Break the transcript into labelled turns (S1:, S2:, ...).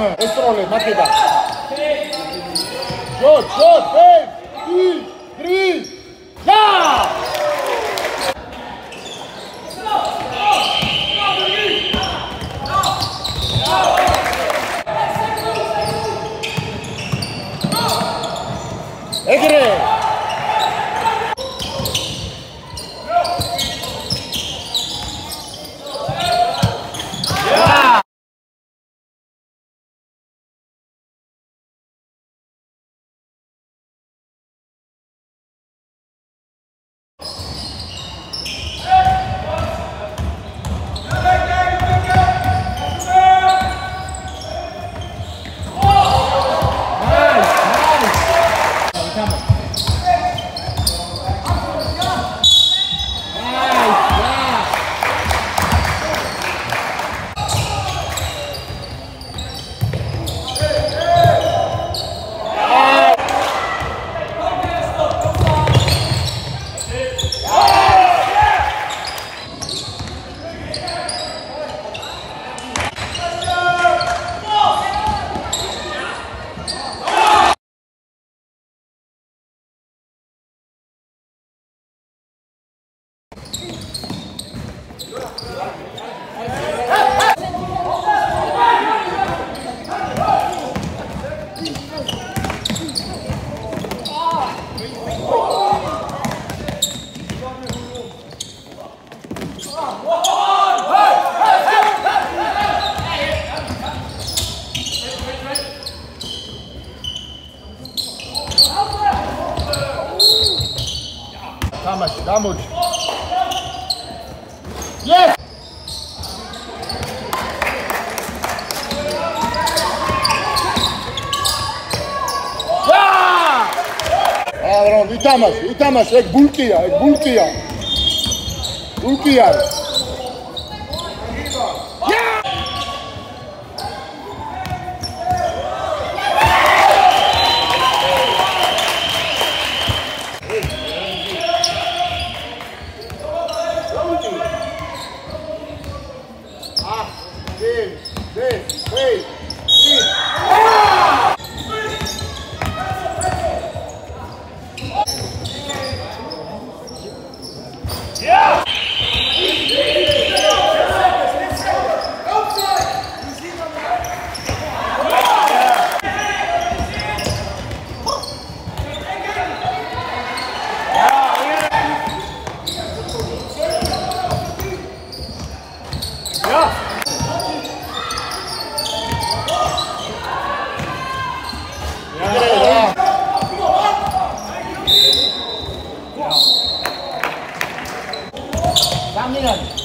S1: Abraham es problemática. Shot, shot, 3, 3, ¡ya! Damoć, damoć. Jest! Ja! Aaron, i Tomasz, i Tomasz, jak bulkija, Nottingham.